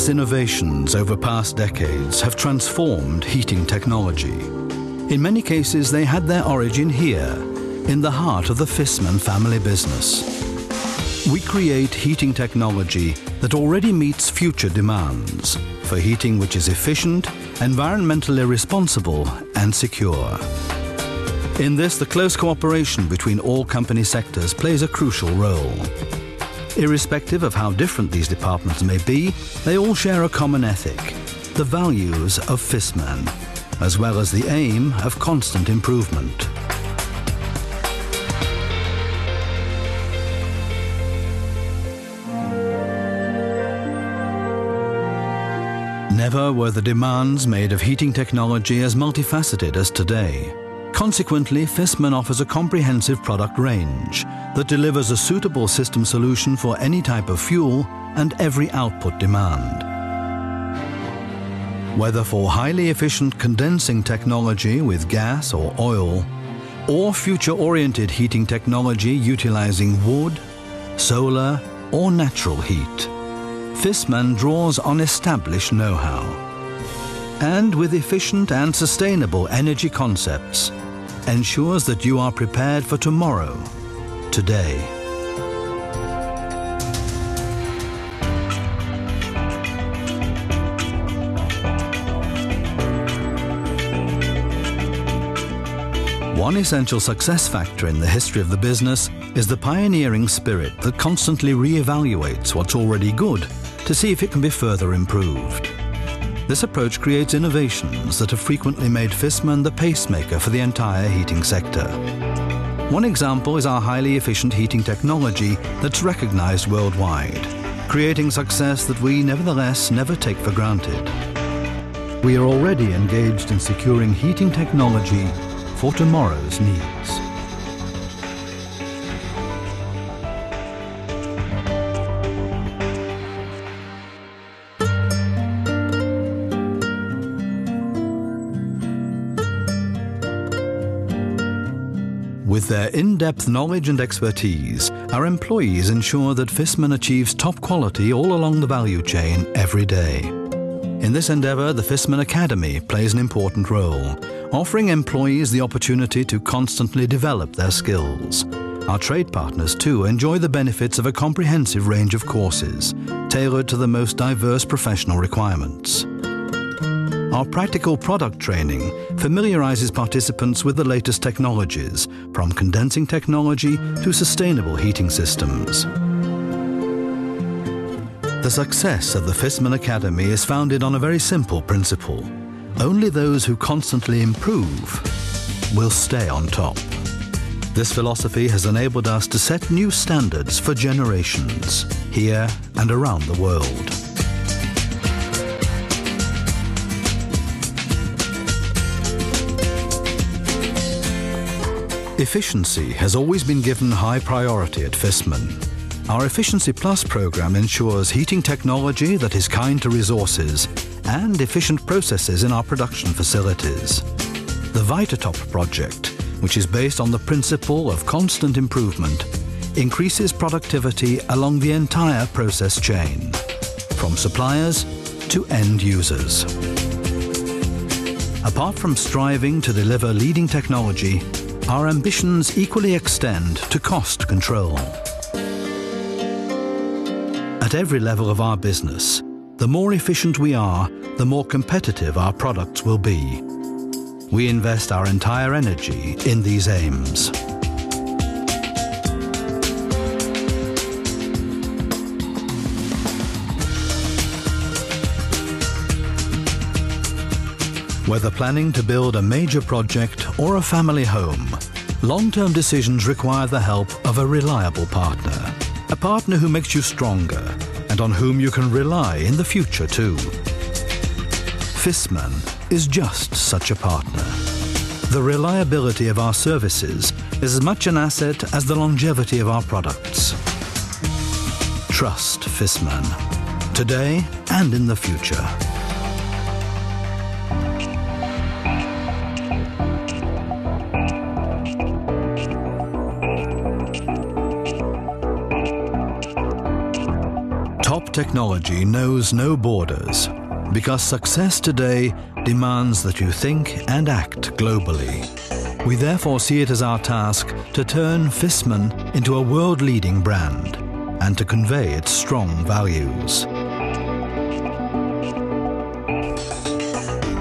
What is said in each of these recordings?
Numerous innovations over past decades have transformed heating technology. In many cases, they had their origin here, in the heart of the Viessmann family business. We create heating technology that already meets future demands for heating which is efficient, environmentally responsible and secure. In this, the close cooperation between all company sectors plays a crucial role. Irrespective of how different these departments may be, they all share a common ethic, the values of Viessmann, as well as the aim of constant improvement. Never were the demands made of heating technology as multifaceted as today. Consequently, Viessmann offers a comprehensive product range that delivers a suitable system solution for any type of fuel and every output demand. Whether for highly efficient condensing technology with gas or oil, or future-oriented heating technology utilizing wood, solar or natural heat, Viessmann draws on established know-how. And with efficient and sustainable energy concepts, ensures that you are prepared for tomorrow, today. One essential success factor in the history of the business is the pioneering spirit that constantly re-evaluates what's already good to see if it can be further improved. This approach creates innovations that have frequently made Viessmann the pacemaker for the entire heating sector. One example is our highly efficient heating technology that's recognized worldwide, creating success that we nevertheless never take for granted. We are already engaged in securing heating technology for tomorrow's needs. With their in-depth knowledge and expertise, our employees ensure that Viessmann achieves top quality all along the value chain every day. In this endeavour, the Viessmann Academy plays an important role, offering employees the opportunity to constantly develop their skills. Our trade partners too enjoy the benefits of a comprehensive range of courses, tailored to the most diverse professional requirements. Our practical product training familiarizes participants with the latest technologies, from condensing technology to sustainable heating systems. The success of the Viessmann Academy is founded on a very simple principle. Only those who constantly improve will stay on top. This philosophy has enabled us to set new standards for generations, here and around the world. Efficiency has always been given high priority at Viessmann. Our Efficiency Plus program ensures heating technology that is kind to resources and efficient processes in our production facilities. The Vitatop project, which is based on the principle of constant improvement, increases productivity along the entire process chain, from suppliers to end users. Apart from striving to deliver leading technology, our ambitions equally extend to cost control. At every level of our business, the more efficient we are, the more competitive our products will be. We invest our entire energy in these aims. Whether planning to build a major project or a family home, long-term decisions require the help of a reliable partner. A partner who makes you stronger and on whom you can rely in the future too. Viessmann is just such a partner. The reliability of our services is as much an asset as the longevity of our products. Trust Viessmann, today and in the future. Technology knows no borders because success today demands that you think and act globally. We therefore see it as our task to turn Viessmann into a world-leading brand and to convey its strong values.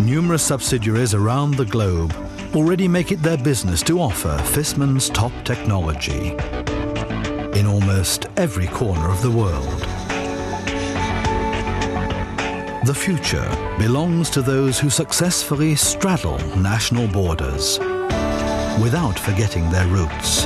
Numerous subsidiaries around the globe already make it their business to offer Viessmann's top technology in almost every corner of the world. The future belongs to those who successfully straddle national borders without forgetting their roots.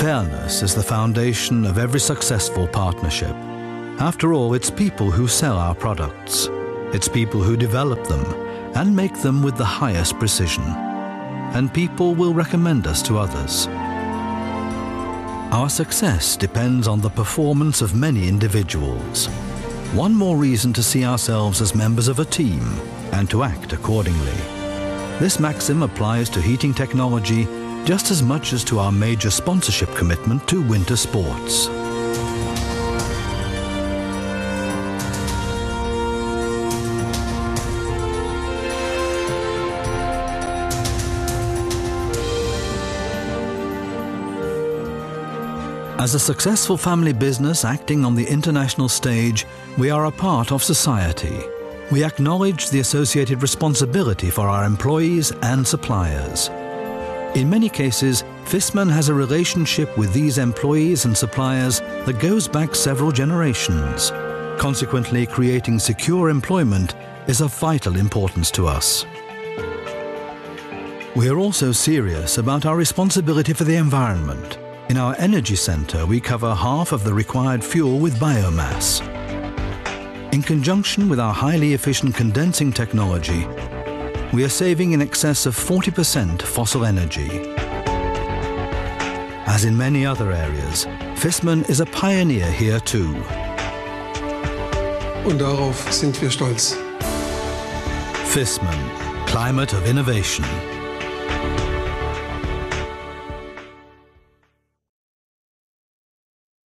Fairness is the foundation of every successful partnership. After all, it's people who sell our products. It's people who develop them and make them with the highest precision. And people will recommend us to others. Our success depends on the performance of many individuals. One more reason to see ourselves as members of a team and to act accordingly. This maxim applies to heating technology just as much as to our major sponsorship commitment to winter sports. As a successful family business acting on the international stage, we are a part of society. We acknowledge the associated responsibility for our employees and suppliers. In many cases, Viessmann has a relationship with these employees and suppliers that goes back several generations. Consequently, creating secure employment is of vital importance to us. We are also serious about our responsibility for the environment. In our energy center, we cover half of the required fuel with biomass. In conjunction with our highly efficient condensing technology, we are saving in excess of 40% fossil energy. As in many other areas, Viessmann is a pioneer here too. Und darauf sind wir stolz. Viessmann, climate of innovation.